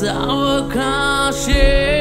sour sauerkraut.